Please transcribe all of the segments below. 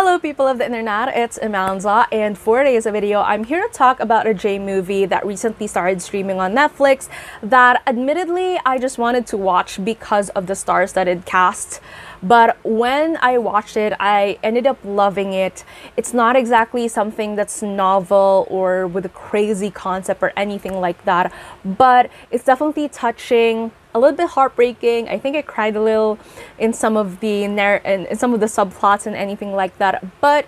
Hello people of the internet, it's Amanda and for today's video, I'm here to talk about a J movie that recently started streaming on Netflix that admittedly I just wanted to watch because of the stars that it cast. But when I watched it, I ended up loving it. It's not exactly something that's novel or with a crazy concept or anything like that, but it's definitely touching a little bit heartbreaking. I think I cried a little in some of the narr- in, in some of the subplots and anything like that. But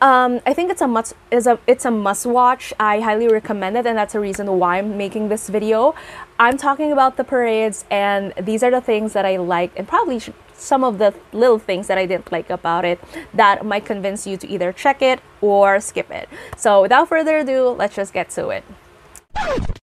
um, I think it's a must is a it's a must watch. I highly recommend it, and that's a reason why I'm making this video. I'm talking about the parades, and these are the things that I like, and probably some of the little things that I didn't like about it that might convince you to either check it or skip it. So without further ado, let's just get to it.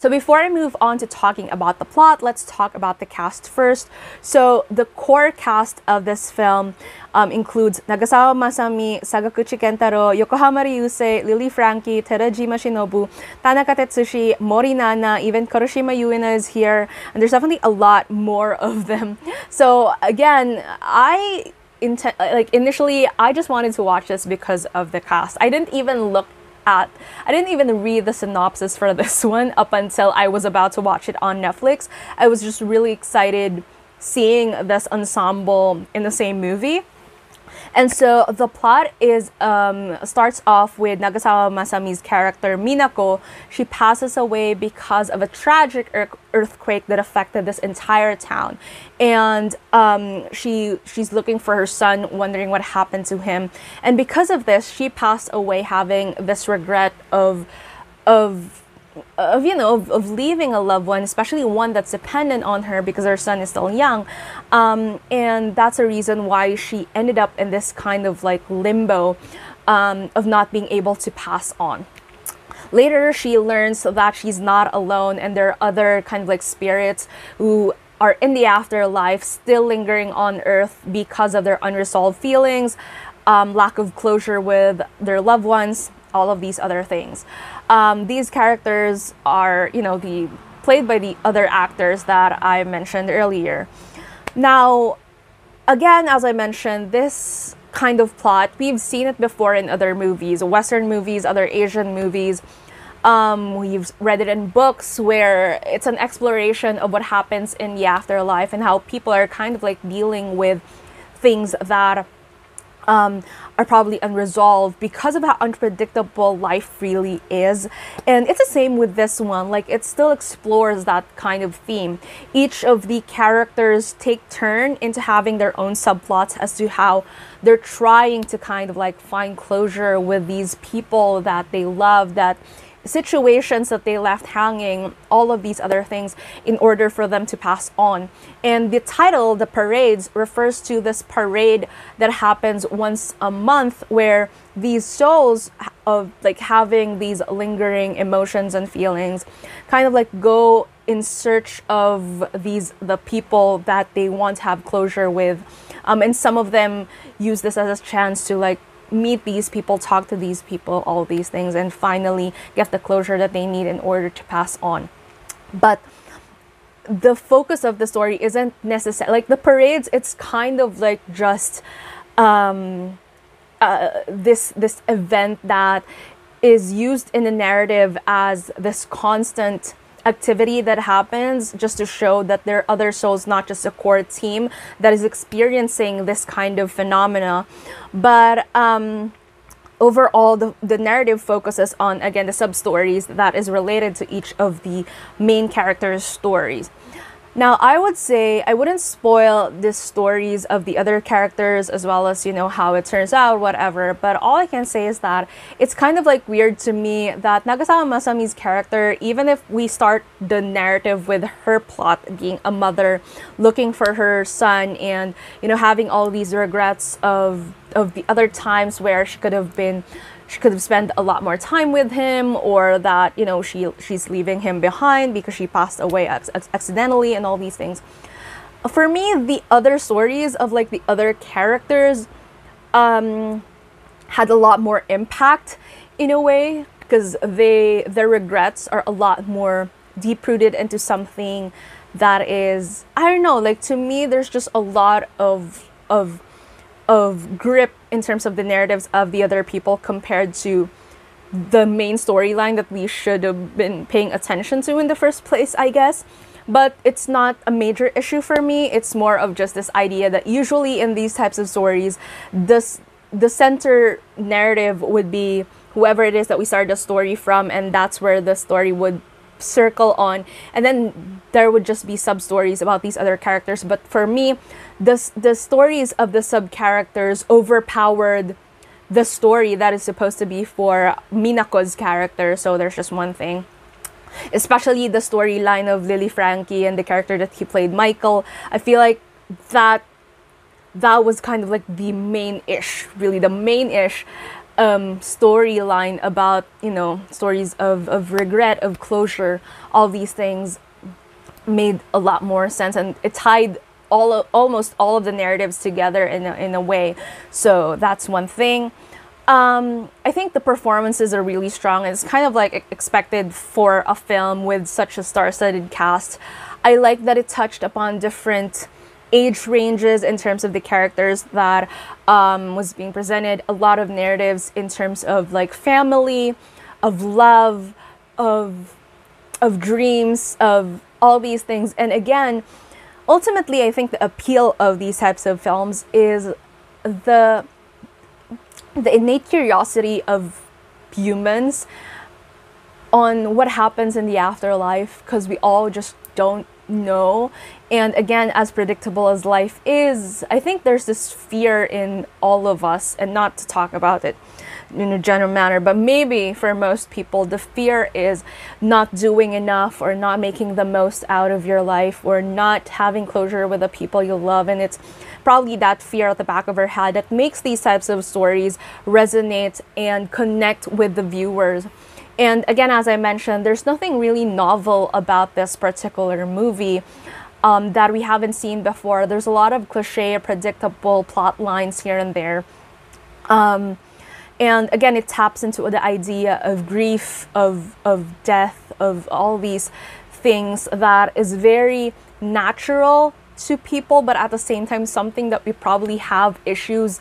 So before I move on to talking about the plot, let's talk about the cast first. So the core cast of this film um, includes Nagasawa Masami, Sakaguchi Kentaro, Yokohama Ryusei, Lily Franky, Terajima Shinobu, Tanaka Tetsushi, Mori Nana, even Kuroshima Yuina is here, and there's definitely a lot more of them. So again, I like initially I just wanted to watch this because of the cast. I didn't even look at. I didn't even read the synopsis for this one up until I was about to watch it on Netflix. I was just really excited seeing this ensemble in the same movie. And so the plot is um, starts off with Nagasawa Masami's character Minako. She passes away because of a tragic earthquake that affected this entire town, and um, she she's looking for her son, wondering what happened to him. And because of this, she passed away having this regret of of of you know of, of, leaving a loved one especially one that's dependent on her because her son is still young. Um, and that's a reason why she ended up in this kind of like limbo um, of not being able to pass on. Later she learns that she's not alone and there are other kind of like spirits who are in the afterlife still lingering on earth because of their unresolved feelings um, lack of closure with their loved ones all of these other things. Um, these characters are, you know, the played by the other actors that I mentioned earlier. Now, again, as I mentioned, this kind of plot we've seen it before in other movies, Western movies, other Asian movies. Um, we've read it in books where it's an exploration of what happens in the afterlife and how people are kind of like dealing with things that um, are probably unresolved because of how unpredictable life really is. And it's the same with this one, like it still explores that kind of theme. Each of the characters take turn into having their own subplots as to how they're trying to kind of like find closure with these people that they love that situations that they left hanging, all of these other things in order for them to pass on. And the title, The Parades, refers to this parade that happens once a month where these souls of like having these lingering emotions and feelings kind of like go in search of these the people that they want to have closure with um, and some of them use this as a chance to like meet these people, talk to these people, all these things, and finally get the closure that they need in order to pass on. But the focus of the story isn't necessary. Like the parades, it's kind of like just um, uh, this this event that is used in the narrative as this constant activity that happens just to show that there are other souls, not just a core team that is experiencing this kind of phenomena. But um, overall, the, the narrative focuses on, again, the sub stories that is related to each of the main characters' stories. Now, I would say I wouldn't spoil the stories of the other characters as well as, you know, how it turns out, whatever. But all I can say is that it's kind of like weird to me that Nagasawa Masami's character, even if we start the narrative with her plot being a mother looking for her son and, you know, having all these regrets of of the other times where she could have been she could have spent a lot more time with him or that you know she she's leaving him behind because she passed away accidentally and all these things. For me the other stories of like the other characters um, had a lot more impact in a way because they their regrets are a lot more deep rooted into something that is i don't know like to me there's just a lot of of of grip in terms of the narratives of the other people compared to the main storyline that we should have been paying attention to in the first place, I guess. But it's not a major issue for me. It's more of just this idea that usually in these types of stories, this the center narrative would be whoever it is that we started the story from, and that's where the story would circle on and then there would just be sub stories about these other characters. But for me the, the stories of the sub characters overpowered the story that is supposed to be for Minako's character. So there's just one thing. Especially the storyline of Lily Franky and the character that he played Michael. I feel like that that was kind of like the main ish really the main ish um, storyline about you know stories of, of regret of closure all these things made a lot more sense and it tied all of, almost all of the narratives together in a, in a way so that's one thing um, I think the performances are really strong. It's kind of like expected for a film with such a star-studded cast. I like that it touched upon different age ranges in terms of the characters that um, was being presented, a lot of narratives in terms of like family, of love, of of dreams, of all these things. And again, ultimately, I think the appeal of these types of films is the the innate curiosity of humans on what happens in the afterlife because we all just don't know and again, as predictable as life is, I think there's this fear in all of us, and not to talk about it in a general manner, but maybe for most people, the fear is not doing enough or not making the most out of your life or not having closure with the people you love. And it's probably that fear at the back of our head that makes these types of stories resonate and connect with the viewers. And again, as I mentioned, there's nothing really novel about this particular movie um, that we haven't seen before. There's a lot of cliche, predictable plot lines here and there. Um, and again, it taps into the idea of grief, of, of death, of all these things that is very natural to people, but at the same time, something that we probably have issues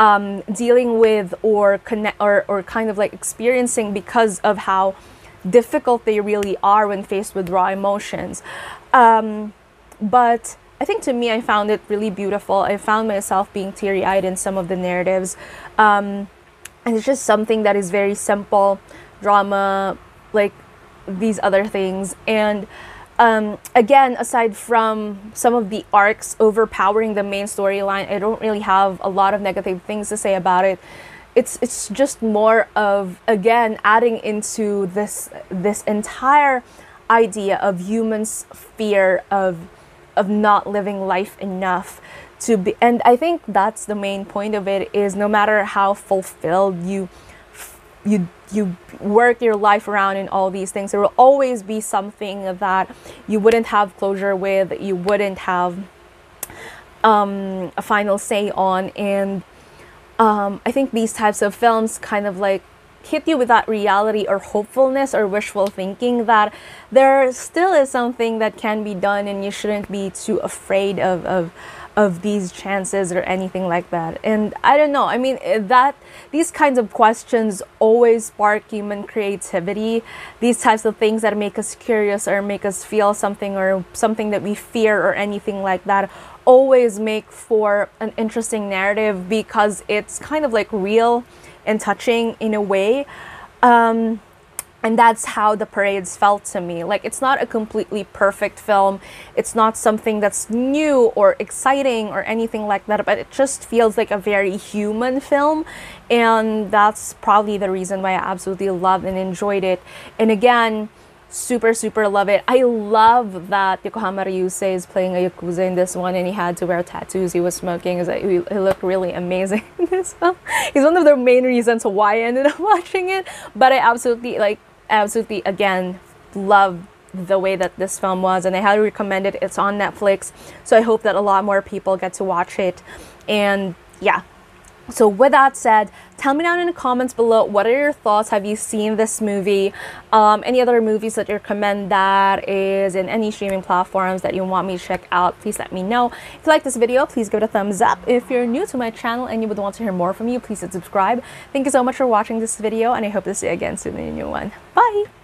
um, dealing with or connect or, or kind of like experiencing because of how difficult they really are when faced with raw emotions. Um, but I think to me, I found it really beautiful. I found myself being teary eyed in some of the narratives. Um, and it's just something that is very simple drama, like these other things. And um, again, aside from some of the arcs overpowering the main storyline, I don't really have a lot of negative things to say about it. It's it's just more of again adding into this this entire idea of humans' fear of of not living life enough to be and i think that's the main point of it is no matter how fulfilled you you you work your life around and all these things. There will always be something that you wouldn't have closure with you wouldn't have um, a final say on. And um, i think these types of films kind of like hit you with that reality or hopefulness or wishful thinking that there still is something that can be done and you shouldn't be too afraid of, of of these chances or anything like that and i don't know i mean eh, that these kinds of questions always spark human creativity these types of things that make us curious or make us feel something or something that we fear or anything like that always make for an interesting narrative because it's kind of like real and touching in a way. Um, and that's how the parades felt to me. Like it's not a completely perfect film. It's not something that's new or exciting or anything like that but it just feels like a very human film. And that's probably the reason why i absolutely loved and enjoyed it. And again super super love it. I love that yokohama ryusei is playing a yakuza in this one and he had to wear tattoos. He was smoking. He, he looked really amazing in this film. He's one of the main reasons why i ended up watching it. But i absolutely like absolutely again love the way that this film was and i highly recommend it. It's on netflix so i hope that a lot more people get to watch it. And yeah So, with that said, tell me down in the comments below what are your thoughts? Have you seen this movie? Um, any other movies that you recommend that is in any streaming platforms that you want me to check out? Please let me know. If you like this video, please give it a thumbs up. If you're new to my channel and you would want to hear more from me, please subscribe. Thank you so much for watching this video, and I hope to see you again soon in a new one. Bye!